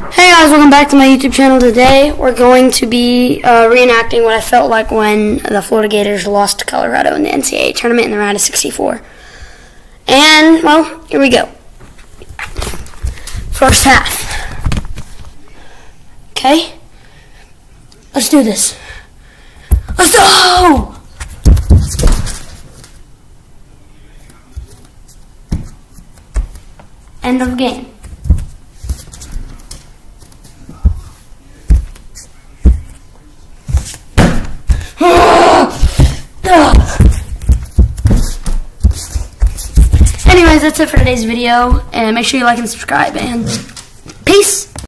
Hey guys, welcome back to my YouTube channel. Today we're going to be uh, reenacting what I felt like when the Florida Gators lost to Colorado in the NCAA tournament in the round of 64. And, well, here we go. First half. Okay? Let's do this. Let's go! End of game. Anyways, that's it for today's video, and make sure you like and subscribe, and peace!